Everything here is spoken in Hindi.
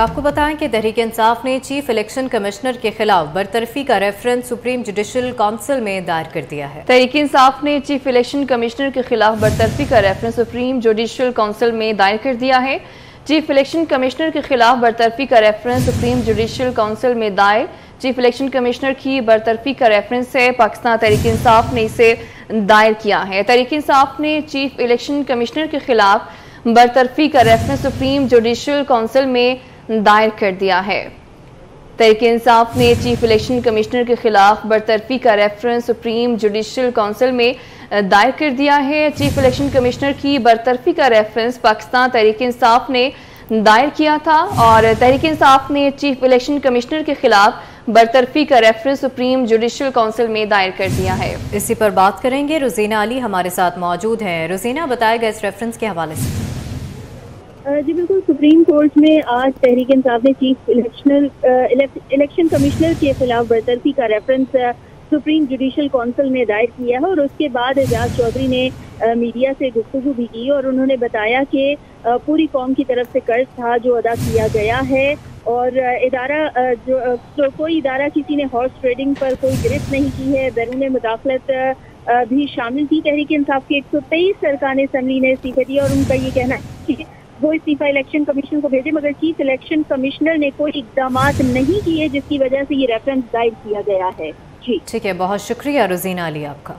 आपको बताएँ कि तहरीक इंसाफ ने चीफ इलेक्शन कमिश्नर के खिलाफ बरतरफी का रेफरेंस सुप्रीम जुडिशल काउंसिल में दायर कर दिया है। तहरीक इंसाफ ने चीफ इलेक्शन कमिश्नर के खिलाफ बरतरफी का रेफरेंस सुप्रीम जुडिशल काउंसिल में दायर कर दिया है। चीफ इलेक्शन कमिश्नर के खिलाफ बरतरफी का रेफरेंस सुप्रीम जुडिशल काउंसिल में दायर। चीफ इलेक्शन कमिश्नर की बरतरफी का रेफरेंस है। पाकिस्तान तहरीक इंसाफ ने इसे दायर किया है। तहरीक इंसाफ ने चीफ इलेक्शन कमिश्नर के खिलाफ बरतरफी का रेफरेंस सुप्रीम जुडिशल काउंसिल में दायर कर दिया है। तहरीक इंसाफ ने चीफ इलेक्शन कमिश्नर के खिलाफ बरतरफी का रेफरेंस सुप्रीम जुडिशल काउंसिल में दायर कर दिया है। चीफ इलेक्शन कमिश्नर की बरतरफी का रेफरेंस पाकिस्तान तहरीक इंसाफ ने दायर किया था और तहरीक इंसाफ ने चीफ इलेक्शन कमिश्नर के खिलाफ बरतरफी का रेफरेंस सुप्रीम जुडिशल काउंसिल में दायर कर दिया है। इसी पर बात करेंगे। रुजीना अली हमारे साथ मौजूद हैं। रुजीना बताएगा इस रेफरेंस के हवाले से। जी, बिल्कुल, सुप्रीम कोर्ट में आज तहरीक इंसाफ ने चीफ इलेक्शनल इलेक्शन कमिश्नर के खिलाफ बरतरफी का रेफरेंस सुप्रीम जुडिशल काउंसिल ने दायर किया है और उसके बाद एजाज चौधरी ने मीडिया से गुफ्तु भी की और उन्होंने बताया कि पूरी कौम की तरफ़ से कर्ज था जो अदा किया गया है और इदारा जो तो कोई इदारा किसी ने हॉर्स ट्रेडिंग पर कोई गिरफ्त नहीं की है, बैरून मुदाखलत भी शामिल थी तहरीक इंसाफ की। एक सौ तेईस सरकार असम्बली ने इस्तीफे दिया और उनका ये कहना है कि वो इस्तीफा इलेक्शन कमीशन को भेजे, मगर चीफ इलेक्शन कमिश्नर ने कोई इकदाम नहीं किए, जिसकी वजह से ये रेफरेंस दायर किया गया है। जी। ठीक है, बहुत शुक्रिया, रुजीना अली आपका।